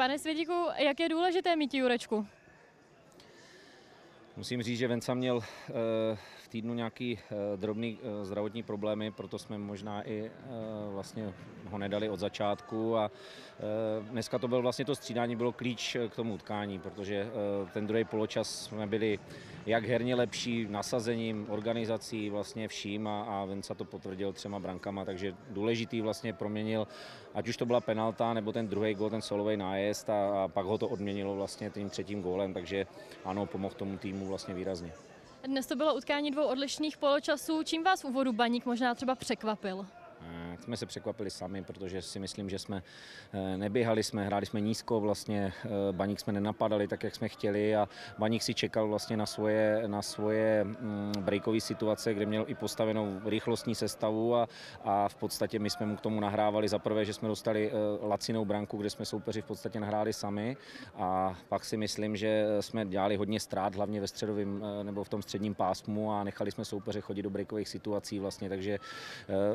Pane Svědíku, jak je důležité mít Jurečku? Musím říct, že Venca měl eh, v týdnu nějaký eh, drobný eh, zdravotní problémy, proto jsme možná i vlastně ho nedali od začátku a dneska to byl vlastně to střídání bylo klíč k tomu utkání, protože ten druhý poločas jsme byli jak herně lepší nasazením, organizací, vlastně vším a, a Venca to potvrdil třema brankama, takže důležitý vlastně proměnil, ať už to byla penalta nebo ten druhý gol, ten solový nájezd a, a pak ho to odměnilo vlastně tím třetím gólem, takže ano, pomohl tomu týmu vlastně výrazně. Dnes to bylo utkání dvou odlišných poločasů. Čím vás v úvodu Baník možná třeba překvapil? Jsme se překvapili sami, protože si myslím, že jsme eh, neběhali, jsme hráli jsme nízko, vlastně eh, Baník jsme nenapadali tak, jak jsme chtěli a Baník si čekal vlastně na svoje, na svoje mm, breakové situace, kde měl i postavenou rychlostní sestavu a, a v podstatě my jsme mu k tomu nahrávali za prvé, že jsme dostali eh, lacinou branku, kde jsme soupeři v podstatě nahráli sami a pak si myslím, že jsme dělali hodně ztrát, hlavně ve středovém nebo v tom středním pásmu a nechali jsme soupeře chodit do breakových situací vlastně, takže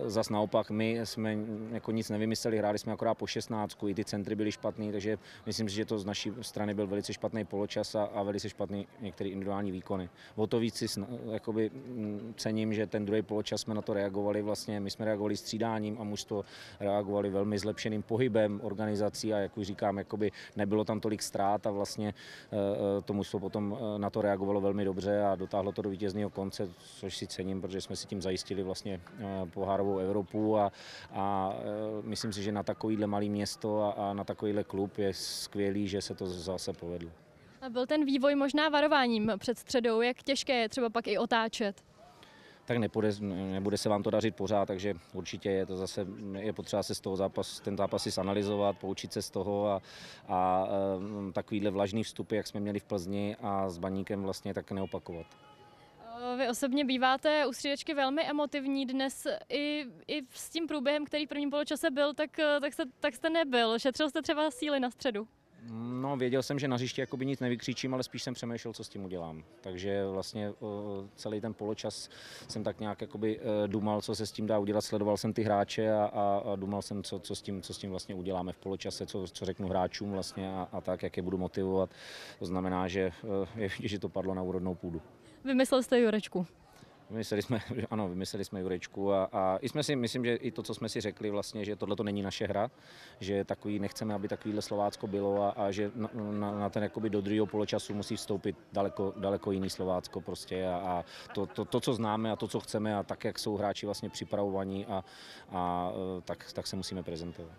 zas naopak my jsme jako nic nevymysleli, hráli jsme akorát po 16, i ty centry byly špatný, takže myslím si, že to z naší strany byl velice špatný poločas a, a velice špatný některé individuální výkony. O to víc si jakoby, mm, cením, že ten druhý poločas jsme na to reagovali vlastně, my jsme reagovali střídáním a mužstvo reagovali velmi zlepšeným pohybem organizací a jak už říkám, jakoby nebylo tam tolik ztrát a vlastně eh, eh, to mužstvo potom eh, na to reagovalo velmi dobře a dotáhlo to do vítězného konce, což si cením, protože jsme si tím zajistili vlastně pohárovou Evropu a, a e, myslím si, že na takovýhle malý město a, a na takovýhle klub je skvělý, že se to zase povedlo. A byl ten vývoj možná varováním před středou, jak těžké je třeba pak i otáčet? tak nebude, nebude se vám to dařit pořád, takže určitě je to zase, je potřeba se z toho zápas, ten zápas si zanalizovat, poučit se z toho a, a e, takovýhle vlažný vstupy, jak jsme měli v Plzni a s Baníkem vlastně tak neopakovat. Vy osobně býváte u střídečky velmi emotivní dnes i, i s tím průběhem, který v prvním poločase byl, tak, tak, jste, tak jste nebyl. Šetřil jste třeba síly na středu? No, věděl jsem, že na hřišti jakoby nic nevykřičím, ale spíš jsem přemýšlel, co s tím udělám. Takže vlastně celý ten poločas jsem tak nějak jakoby e, dumal, co se s tím dá udělat. Sledoval jsem ty hráče a, a, a dumal jsem, co, co, s tím, co s tím vlastně uděláme v poločase, co, co řeknu hráčům vlastně a, a tak, jak je budu motivovat. To znamená, že e, je že to padlo na úrodnou půdu. Vymyslel jste Jurečku. Vymysleli jsme, ano, vymysleli jsme Jurečku a, a i jsme si, myslím, že i to, co jsme si řekli vlastně, že tohle to není naše hra, že takový, nechceme, aby takovýhle Slovácko bylo a, a že na, na, na ten jakoby do druhého poločasu musí vstoupit daleko, daleko jiný Slovácko prostě a, a to, to, to, co známe a to, co chceme a tak, jak jsou hráči vlastně připravovaní a, a tak, tak se musíme prezentovat.